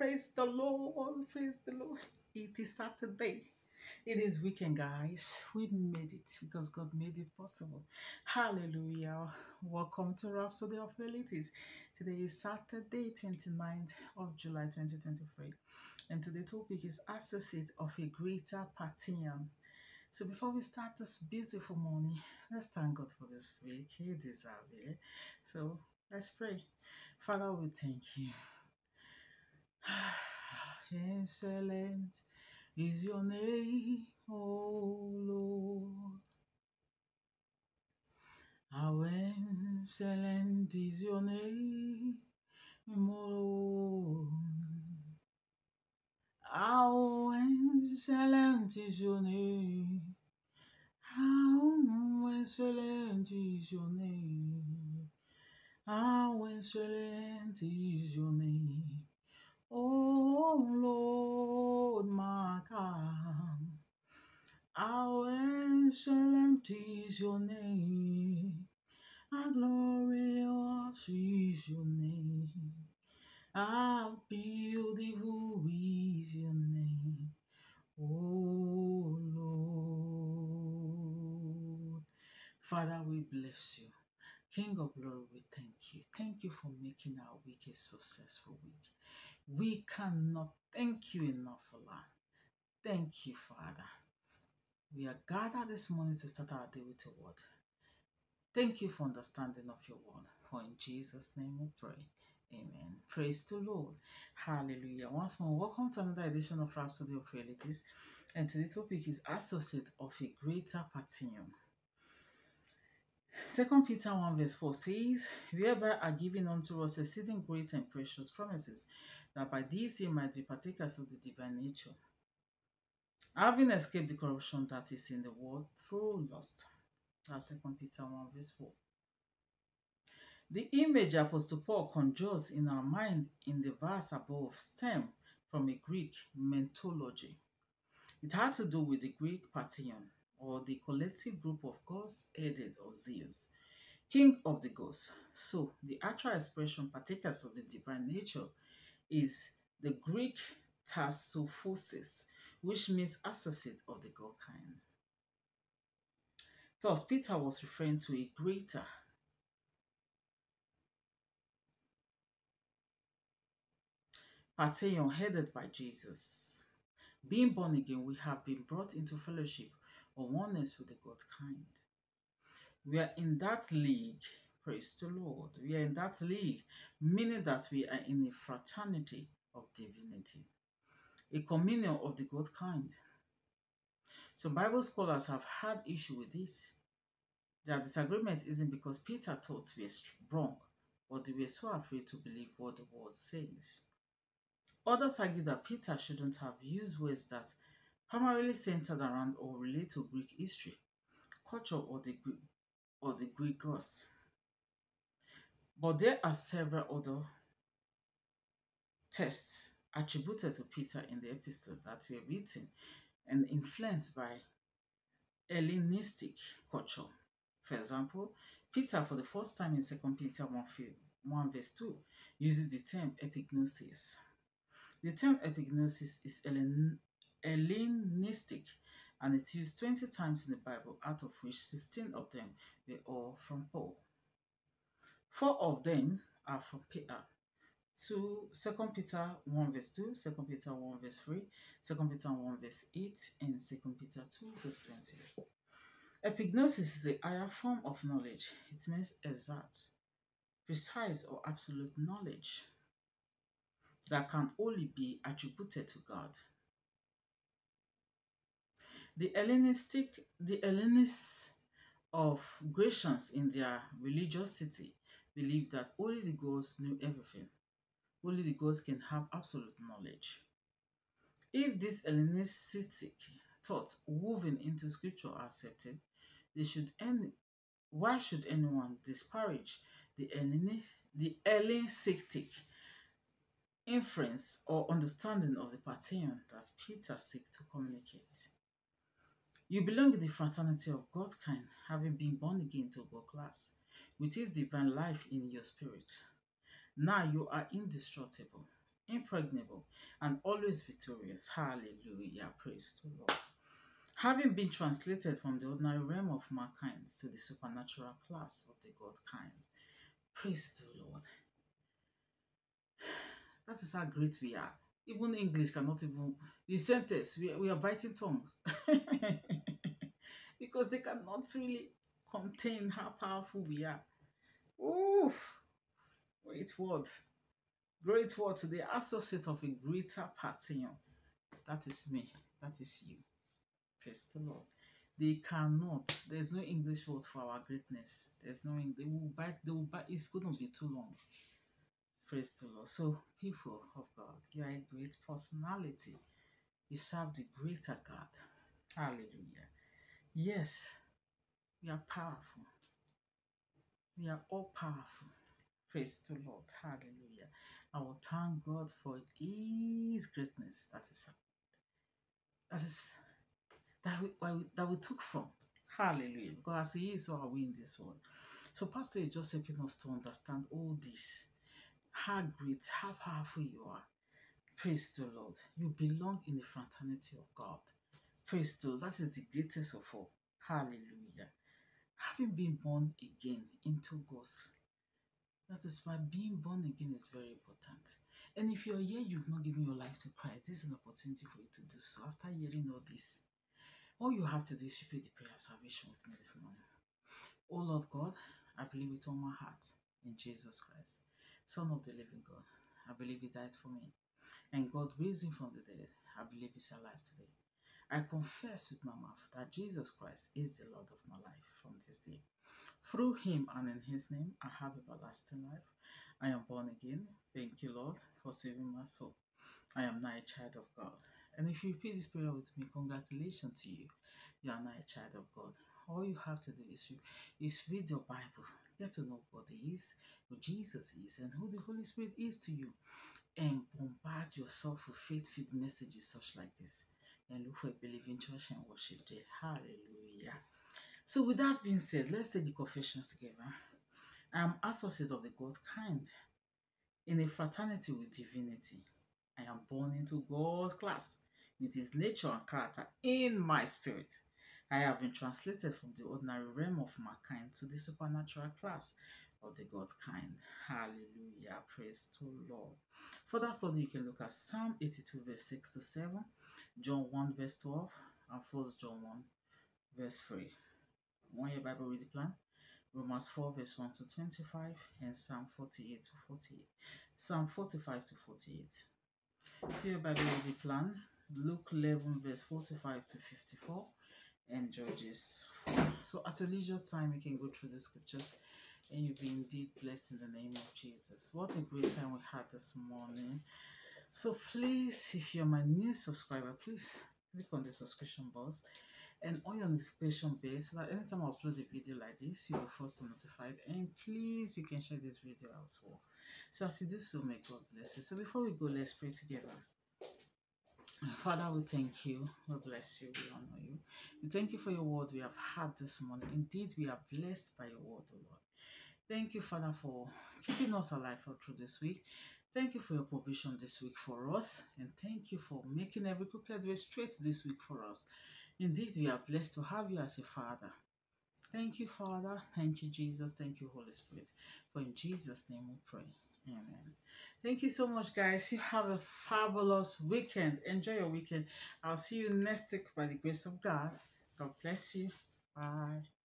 Praise the Lord. Praise the Lord. It is Saturday. It is weekend, guys. We made it because God made it possible. Hallelujah. Welcome to Rhapsody of Realities. Today is Saturday, 29th of July 2023. And today's topic is Associate of a Greater Pantheon. So before we start this beautiful morning, let's thank God for this week. He deserves it. So let's pray. Father, we thank you. Excellent is your name, O Lord. How excellent is your name, O Lord. How excellent is your name. How excellent is your name. How excellent is your name. Oh Lord, my God. How excellent is your name. How glorious is your name. How beautiful is your name. Oh Lord. Father, we bless you. King of glory, we thank you. Thank you for making our week a successful week. We cannot thank you enough for that. Thank you, Father. We are gathered this morning to start our day with your word. Thank you for understanding of your word. For in Jesus' name we pray. Amen. Praise the Lord. Hallelujah. Once more, welcome to another edition of Rhapsody of Realities. And today's topic is Associate of a Greater Pantheon. Second Peter 1 verse 4 says, Whereby are given unto us exceeding great and precious promises, that by these ye might be partakers of the divine nature, having escaped the corruption that is in the world through lust. That's Second Peter 1 verse 4. The image Apostle Paul conjures in our mind in the verse above stem from a Greek mythology. It had to do with the Greek Pantheon, or the collective group of gods headed of Zeus, king of the gods. So, the actual expression partakers of the divine nature is the Greek tarsophosis, which means associate of the god kind. Thus, Peter was referring to a greater Pantheon headed by Jesus. Being born again, we have been brought into fellowship or oneness with the God kind. We are in that league, praise the Lord. We are in that league, meaning that we are in a fraternity of divinity, a communion of the God kind. So Bible scholars have had issue with this. Their disagreement isn't because Peter thought we were wrong, but they were so afraid to believe what the word says. Others argue that Peter shouldn't have used words that primarily centered around or relate to Greek history, culture, or the Greek, or the Greek gods. But there are several other texts attributed to Peter in the epistle that were written and influenced by Hellenistic culture. For example, Peter, for the first time in 2 Peter 1, 1 verse 2, uses the term epignosis. The term epignosis is Hellenistic and it's used 20 times in the Bible, out of which 16 of them were all from Paul. Four of them are from Peter. Two, 2 Peter 1 verse 2, 2 Peter 1 verse 3, 2 Peter 1 verse 8, and 2 Peter 2 verse 20. Epignosis is a higher form of knowledge. It means exact, precise, or absolute knowledge that can only be attributed to God. The Hellenistic, the Hellenists of Grecians in their religious city believed that only the gods knew everything. Only the gods can have absolute knowledge. If this Hellenistic thought woven into scripture are accepted, they should any why should anyone disparage the Hellenic, the Hellenistic inference or understanding of the pattern that Peter seeks to communicate? You belong in the fraternity of God kind, having been born again to God class, with his divine life in your spirit. Now you are indestructible, impregnable, and always victorious. Hallelujah. Praise the Lord. Having been translated from the ordinary realm of mankind to the supernatural class of the God kind. Praise the Lord. That is how great we are. Even English cannot even, the sentence, we, we are biting tongues. because they cannot really contain how powerful we are. Oof! Great word. Great word to the associate of a greater person. That is me. That is you. Praise the Lord. They cannot. There's no English word for our greatness. There's no. They will bite. They will bite. It's going to be too long. Praise the Lord. So, people of God, you are a great personality. You serve the greater God. Hallelujah. Yes, we are powerful. We are all powerful. Praise the Lord. Hallelujah. I will thank God for His greatness. That is that is that we, that we took from. Hallelujah. Because He is, so are we in this world. So Pastor is just helping us to understand all this. How great, how powerful you are. Praise the Lord. You belong in the fraternity of God. Praise Lord. That is the greatest of all. Hallelujah. Having been born again into God's that is why being born again is very important. And if you're here, you've not given your life to Christ, this is an opportunity for you to do so. After hearing all this, all you have to do is repeat the prayer of salvation with me this morning. Oh Lord God, I believe with all my heart in Jesus Christ, Son of the living God. I believe He died for me. And God raised Him from the dead. I believe He's alive today. I confess with my mouth that Jesus Christ is the Lord of my life from this day. Through him and in his name, I have everlasting life. I am born again. Thank you, Lord, for saving my soul. I am now a child of God. And if you repeat this prayer with me, congratulations to you. You are now a child of God. All you have to do is, is read your Bible, get to know what He is, who Jesus is, and who the Holy Spirit is to you. And bombard yourself with faith-filled messages such like this. And look for a believing church and worship there. Hallelujah. So, with that being said, let's take the confessions together. I am associate of the God kind in a fraternity with divinity. I am born into God's class with his nature and character in my spirit. I have been translated from the ordinary realm of mankind to the supernatural class of the God kind. Hallelujah. Praise to Lord. For that study, you can look at Psalm 82, verse 6 to 7, John 1, verse 12, and 1 John 1, verse 3 one year Bible reading plan. Romans 4 verse 1 to 25 and Psalm 48 to 48. Psalm 45 to 48. Two year Bible reading plan. Luke 11 verse 45 to 54 and Judges 4. So at your leisure time you can go through the scriptures and you'll be indeed blessed in the name of Jesus. What a great time we had this morning. So please, if you're my new subscriber, please click on the subscription box and on your notification bell so that anytime I upload a video like this, you will first be notified. And please, you can share this video as well. So as you do so, may God bless you. So before we go, let's pray together. Father, we thank you. We bless you. We honor you. We thank you for your word we have had this morning. Indeed, we are blessed by your word, O Lord. Thank you, Father, for keeping us alive for through this week. Thank you for your provision this week for us. And thank you for making every crooked way straight this week for us. Indeed, we are blessed to have you as a Father. Thank you, Father. Thank you, Jesus. Thank you, Holy Spirit. For in Jesus' name we pray. Amen. Thank you so much, guys. You have a fabulous weekend. Enjoy your weekend. I'll see you next week by the grace of God. God bless you. Bye.